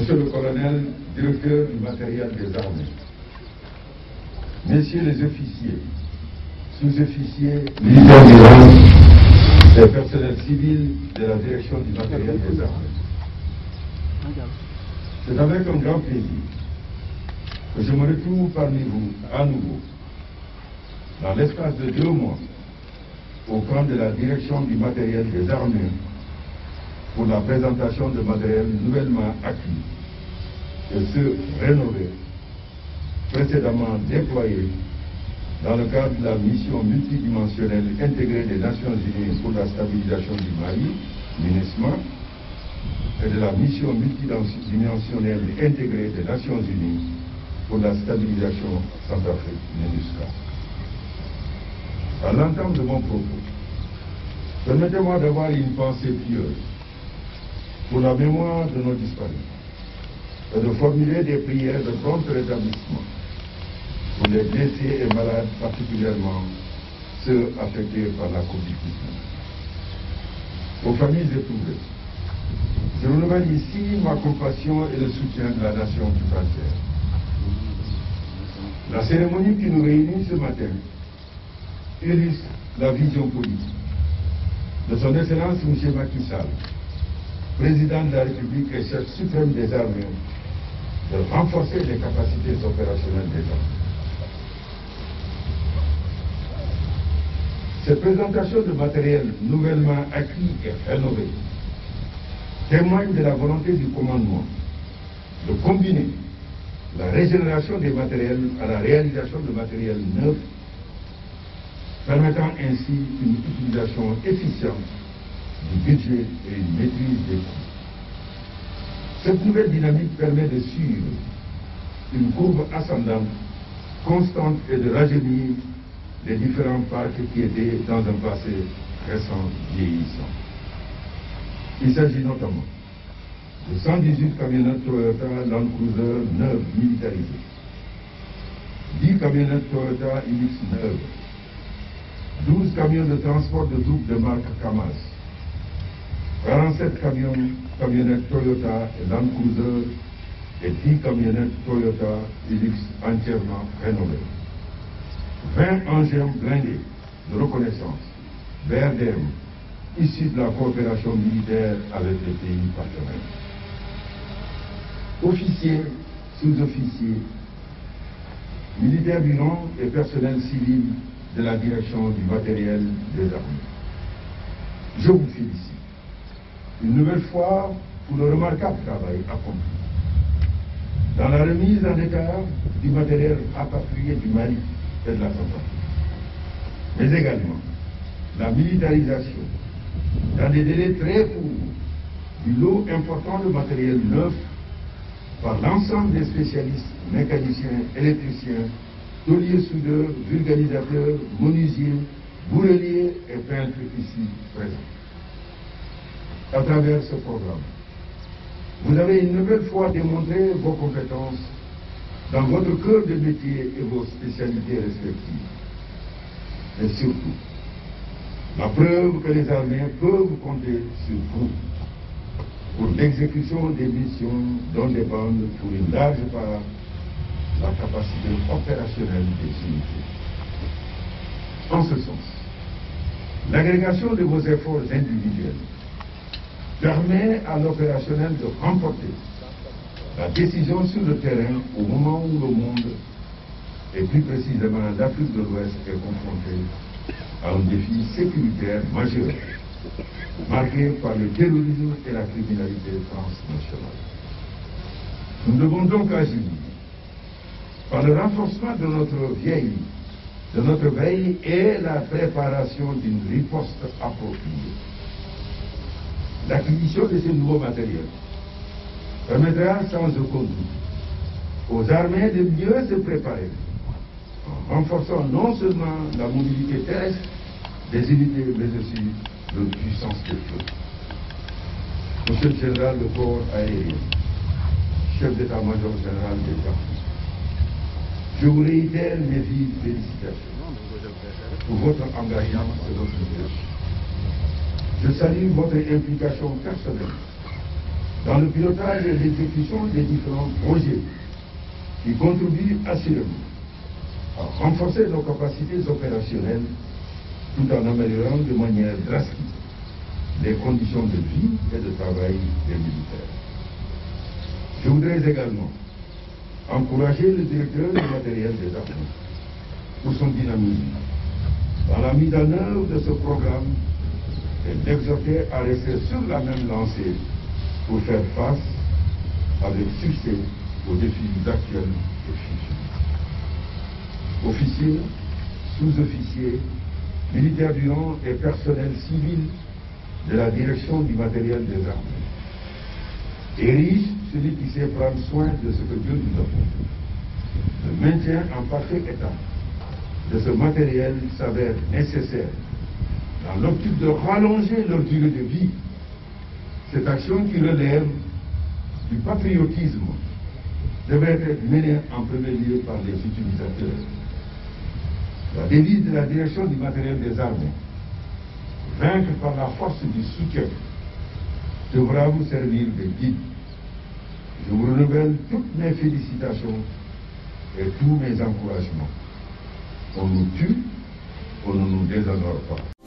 Monsieur le colonel, directeur du matériel des armées, Messieurs les officiers, sous-officiers, militaires du rang et personnels civils de la direction du matériel des armées. C'est avec un grand plaisir que je me retrouve parmi vous à nouveau, dans l'espace de deux mois, au camp de la direction du matériel des armées pour la présentation de matériel nouvellement acquis et ceux rénovés, précédemment déployés dans le cadre de la mission multidimensionnelle intégrée des Nations Unies pour la stabilisation du Mali, MINUSMA, et de la mission multidimensionnelle intégrée des Nations Unies pour la stabilisation Centrafrique, MINUSCA. À l'entente de mon propos, permettez-moi d'avoir une pensée pieuse pour la mémoire de nos disparus et de formuler des prières de prompt rétablissement pour les blessés et malades, particulièrement ceux affectés par la COVID-19. Aux familles éprouvées, je renouvelle ici ma compassion et le soutien de la nation tout entière. La cérémonie qui nous réunit ce matin illustre la vision politique de son Excellence M. Macky président de la République et chef suprême des armées, renforcer les capacités opérationnelles des armées. Cette présentation de matériel nouvellement acquis et rénové témoigne de la volonté du commandement de combiner la régénération des matériels à la réalisation de matériel neuf, permettant ainsi une utilisation efficiente du budget et une maîtrise des coûts. Cette nouvelle dynamique permet de suivre une courbe ascendante, constante et de rajeunir les différents parcs qui étaient dans un passé récent vieillissant. Il s'agit notamment de 118 camionnettes Toyota Land Cruiser neuves militarisées, 10 camionnettes Toyota Hilux neuves, 12 camions de transport de troupes de marque Kamaz, 47 camions, camionnettes Toyota et Land Cruiser et 10 camionnettes Toyota Hilux entièrement rénovées. 20 engins blindés de reconnaissance, VRDM, issus de la coopération militaire avec les pays partenaires. Officiers, sous-officiers, militaires du rang et personnel civil de la direction du matériel des armées. Je vous félicite une nouvelle fois pour le remarquable travail accompli dans la remise en état du matériel rapatrié du Mali et de la Centrafrique, mais également la militarisation dans des délais très courts du lot important de matériel neuf par l'ensemble des spécialistes mécaniciens, électriciens, tauliers soudeurs, vulganisateurs, menuisiers, bouleliers et peintres ici présents. À travers ce programme, vous avez une nouvelle fois démontré vos compétences dans votre cœur de métier et vos spécialités respectives. Et surtout, la preuve que les armées peuvent compter sur vous pour l'exécution des missions dont dépendent pour une large part la capacité opérationnelle des unités. En ce sens, l'agrégation de vos efforts individuels permet à l'opérationnel de remporter la décision sur le terrain au moment où le monde, et plus précisément l'Afrique de l'Ouest, est confronté à un défi sécuritaire majeur, marqué par le terrorisme et la criminalité transnationale. Nous devons donc agir par le renforcement de notre vieille, de notre veille et la préparation d'une riposte appropriée. L'acquisition de ces nouveaux matériels permettra sans aucun doute aux armées de mieux se préparer en renforçant non seulement la mobilité terrestre des unités, mais aussi leur puissance de feu. Monsieur le général de corps aérien, chef d'état-major général des armées, je vous réitère mes vives félicitations pour votre engagement et votre tâche. Je salue votre implication personnelle dans le pilotage et l'exécution des différents projets qui contribuent assurément à renforcer nos capacités opérationnelles tout en améliorant de manière drastique les conditions de vie et de travail des militaires. Je voudrais également encourager le directeur du matériel des armées pour son dynamisme dans la mise en œuvre de ce programme et l'exhorter à rester sur la même lancée pour faire face avec succès aux défis actuels et futurs. Officiers, sous-officiers, militaires du rang et personnel civil de la direction du matériel des armées. Érige celui qui sait prendre soin de ce que Dieu nous offre. Le maintien en parfait état de ce matériel s'avère nécessaire dans l'optique de rallonger leur durée de vie. Cette action qui relève du patriotisme devrait être menée en premier lieu par les utilisateurs. La devise de la direction du matériel des armées, vaincre par la force du soutien, devra vous servir de guide. Je vous renouvelle toutes mes félicitations et tous mes encouragements. On nous tue, on ne nous déshonore pas.